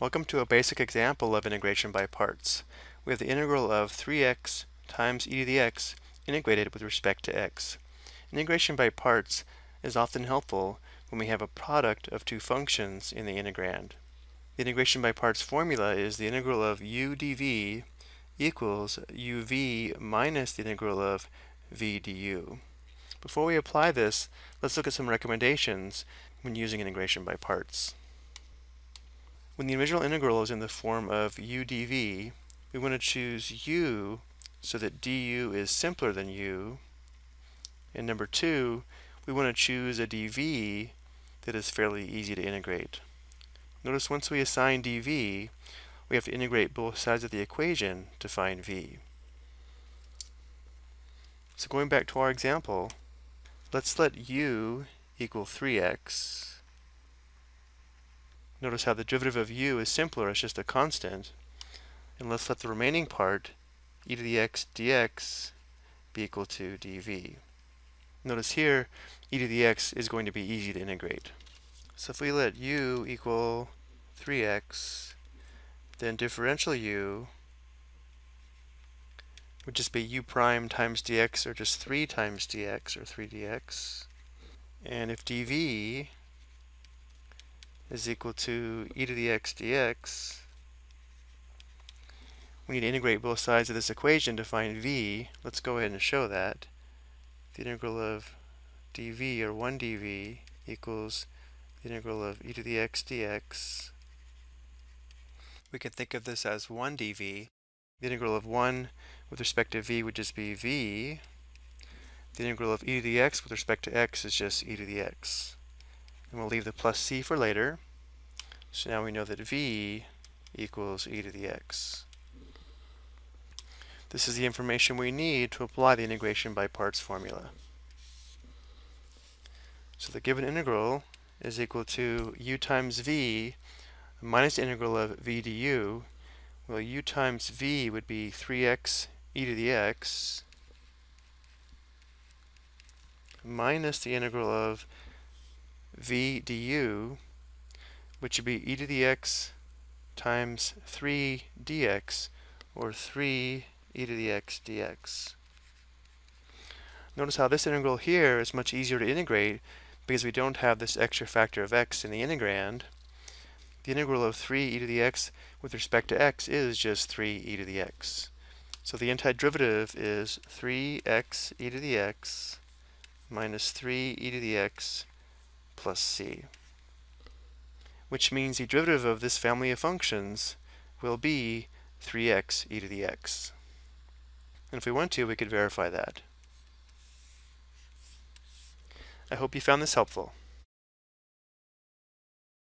Welcome to a basic example of integration by parts. We have the integral of 3x times e to the x integrated with respect to x. Integration by parts is often helpful when we have a product of two functions in the integrand. The integration by parts formula is the integral of u dv equals uv minus the integral of v du. Before we apply this, let's look at some recommendations when using integration by parts. When the original integral is in the form of u dv, we want to choose u so that du is simpler than u. And number two, we want to choose a dv that is fairly easy to integrate. Notice once we assign dv, we have to integrate both sides of the equation to find v. So going back to our example, let's let u equal 3x Notice how the derivative of u is simpler, it's just a constant. And let's let the remaining part, e to the x dx, be equal to dv. Notice here, e to the x is going to be easy to integrate. So if we let u equal 3x, then differential u would just be u prime times dx, or just 3 times dx, or 3 dx. And if dv is equal to e to the x dx, we need to integrate both sides of this equation to find v. Let's go ahead and show that. The integral of dv, or 1 dv, equals the integral of e to the x dx. We can think of this as 1 dv. The integral of 1 with respect to v would just be v. The integral of e to the x with respect to x is just e to the x. And we'll leave the plus c for later. So now we know that v equals e to the x. This is the information we need to apply the integration by parts formula. So the given integral is equal to u times v minus the integral of v du. Well, u times v would be 3x e to the x minus the integral of v du, which would be e to the x times 3 dx, or 3 e to the x dx. Notice how this integral here is much easier to integrate because we don't have this extra factor of x in the integrand. The integral of 3 e to the x with respect to x is just 3 e to the x. So the antiderivative is 3x e to the x minus 3 e to the x plus c, which means the derivative of this family of functions will be 3x e to the x. And if we want to, we could verify that. I hope you found this helpful.